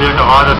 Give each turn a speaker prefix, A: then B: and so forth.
A: due to all the